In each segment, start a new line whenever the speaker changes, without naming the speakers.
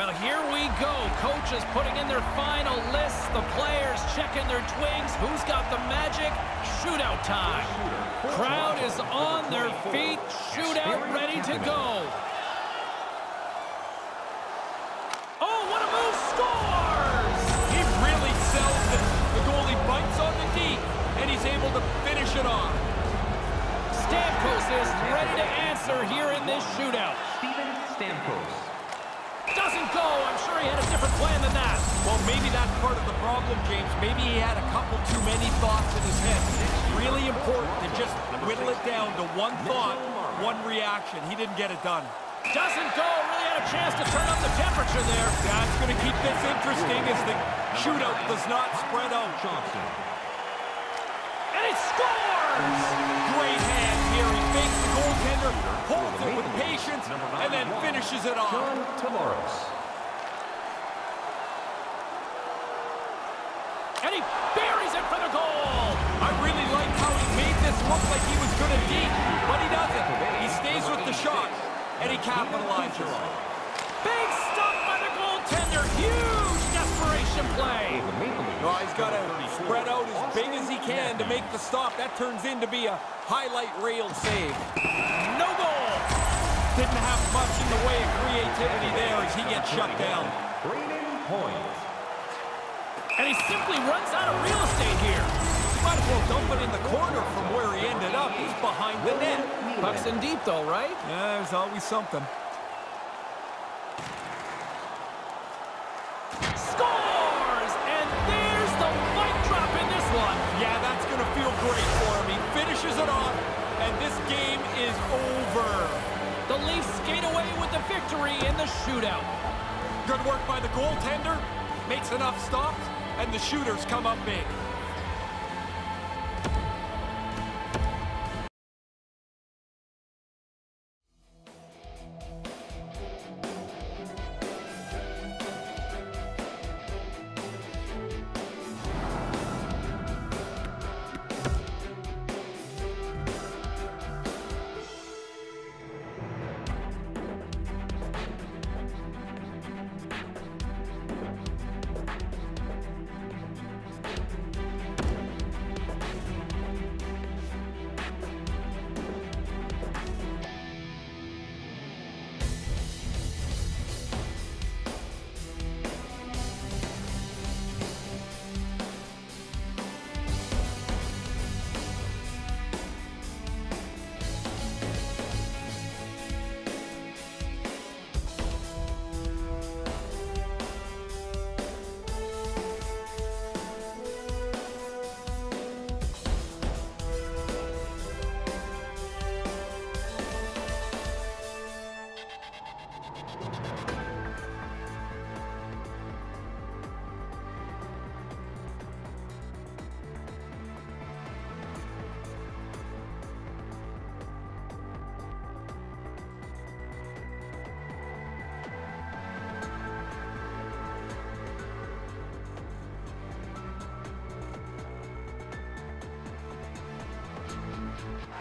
Well, here we go. Coaches putting in their final lists. The players checking their twigs. Who's got the magic? Shootout time. Crowd is on their feet. Shootout ready to go. Oh, what a move! Scores!
He really sells it. The goalie bites on the D, and he's able to finish it off.
Stamkos is ready to answer here in this shootout.
Steven Stamkos.
Doesn't go. I'm sure he had a different plan than that.
Well, maybe that's part of the problem, James. Maybe he had a couple too many thoughts in his head. It's really important to just whittle it down to one thought, one reaction. He didn't get it done.
Doesn't go. Really had a chance to turn up the temperature there.
That's going to keep this interesting as the shootout does not spread out.
Johnson.
And he scores!
Great hand here. He fakes the goaltender, holds it with patience, and then finishes it off.
John Tavares.
And he buries it for the goal!
I really like how he made this look like he was to deep, but he doesn't. He stays with the shot, and he capitalizes. on it.
Big stop by the goaltender. Huge desperation play.
Leafs.
He's got to spread out as big as he can to make the stop. That turns in to be a highlight reel save.
No goal.
Didn't have much in the way of creativity there as he gets shut down.
Brayden Point.
And he simply runs out of real estate here.
Might as well dump it in the corner from where he ended up. He's behind the net.
Puck's in deep though, right?
Yeah, there's always something.
Scores! And there's the mic drop in this one.
Yeah, that's going to feel great for him. He finishes it off, and this game is over.
The Leafs skate away with the victory in the shootout.
Good work by the goaltender. Makes enough stops, and the shooters come up big.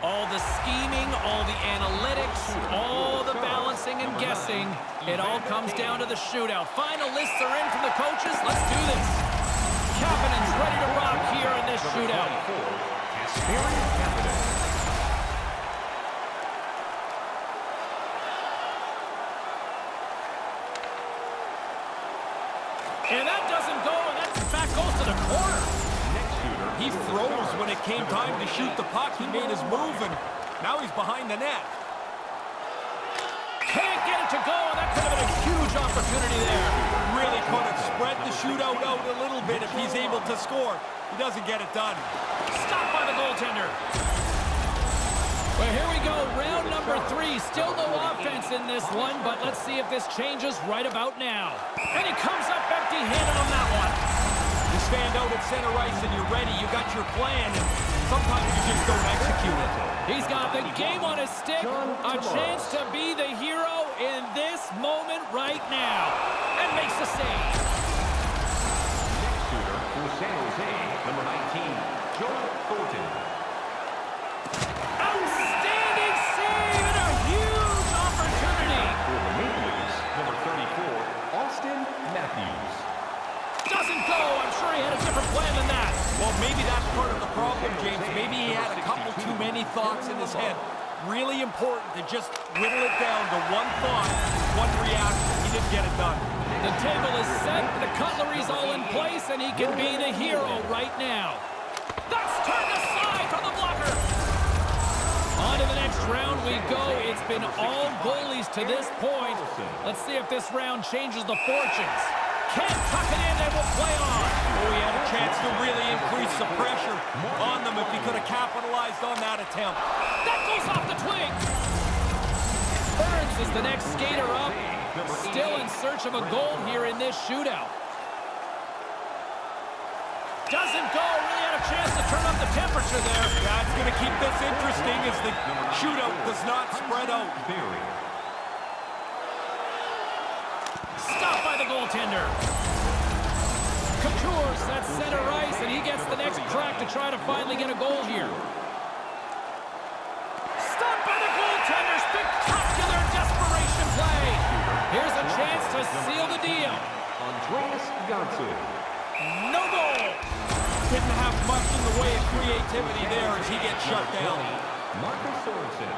All the scheming, all the analytics, all the balancing and guessing. It all comes down to the shootout. Final lists are in from the coaches. Let's do this. Kapanen's ready to rock here in this shootout. And that doesn't go, and that back goes to the corner.
He froze when it came time to shoot the puck. He made his move, and now he's behind the net.
Can't get it to go, that could have been a huge opportunity there.
Really could have spread the shootout out a little bit if he's able to score. He doesn't get it done.
Stopped by the goaltender. Well, here we go, round number three. Still no offense in this one, but let's see if this changes right about now. And he comes up empty-handed on that one.
Stand out at center ice and you're ready. You got your plan, sometimes you just don't execute it.
He's got the game on his stick, a chance to be the hero in this moment right now, and makes the save.
Next shooter for San Jose, number 19, Joe Thornton.
Outstanding save and a huge opportunity.
For the Maple Leafs, number 34,
maybe that's part of the problem, James. Maybe he had a couple too many thoughts in his head. Really important to just whittle it down to one thought, one reaction. He didn't get it done.
The table is set, the cutlery's all in place, and he can be the hero right now. That's turned aside from the blocker. On to the next round we go. It's been all goalies to this point. Let's see if this round changes the fortunes. Can't tuck it in and will play on.
Oh, he had a chance to really increase the pressure on them if he could have capitalized on that attempt.
That goes off the twig. Burns is the next skater up. Still in search of a goal here in this shootout. Doesn't go. Really had a chance to turn up the temperature there.
That's going to keep this interesting as the shootout does not spread out.
Stopped by the goaltender. Couture sets center ice, and he gets the next crack to try to finally get a goal here. Stopped by the goaltender. Spectacular desperation play. Here's a chance to seal the deal.
Andreas Johnsson.
No goal.
Didn't have much in the way of creativity there as he gets shut down.
Marcus Sorensen.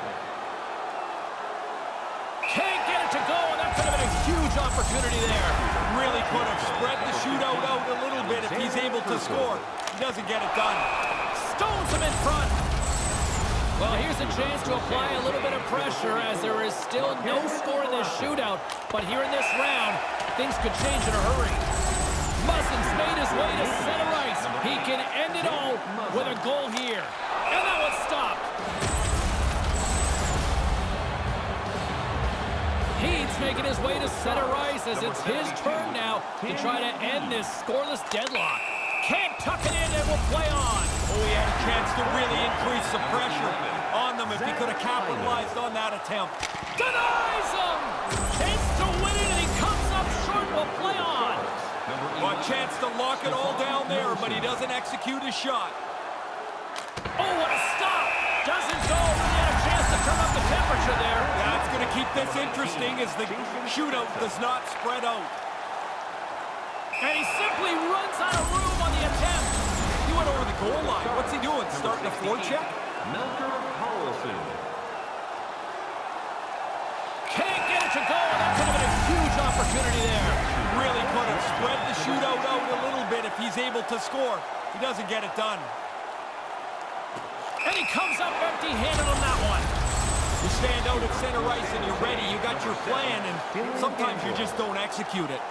Can't get it to go, and that could have been a huge opportunity there.
Really could have spread the shootout out a little bit if he's able to score. He doesn't get it done.
Stones him in front. Well, here's a chance to apply a little bit of pressure as there is still no score in this shootout. But here in this round, things could change in a hurry. Muzzin's made his way to center ice. He can end it all with a goal here. And that was making his way to center ice as it's his turn now to try to end this scoreless deadlock. Can't tuck it in and will play on.
Oh, he had a chance to really increase the pressure on them if he could have capitalized on that attempt.
Denies him! Chance to win it, and he comes up short. Will play on.
A chance to lock it all down there, but he doesn't execute his shot. Keep this interesting as the shootout does not spread out.
And he simply runs out of room on the attempt.
He went over the goal line. What's he doing? Starting a forecheck?
Melker Karlsson.
Can't get it to go, and that could have been a huge opportunity there.
Really could have spread the shootout out a little bit if he's able to score. He doesn't get it done.
And he comes up empty-handed on that one.
Stand out at center ice and you're ready. You got your plan, and sometimes you just don't execute it.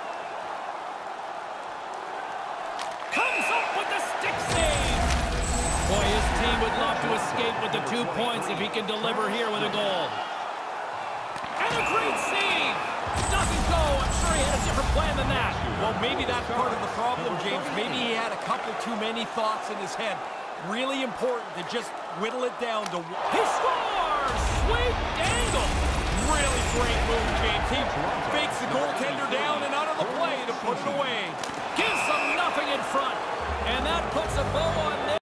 Comes up with the stick save. Boy, his team would love to escape with the two points if he can deliver here with a goal. And a great save. Doesn't go. I'm sure he had a different plan than that.
Well, maybe that's part of the problem, James. Maybe he had a couple too many thoughts in his head. Really important to just whittle it down to...
He scores! Sweet dangle!
Really great move, James. He fakes the goaltender down and out of the play to put it away.
Gives them nothing in front. And that puts a bow on this.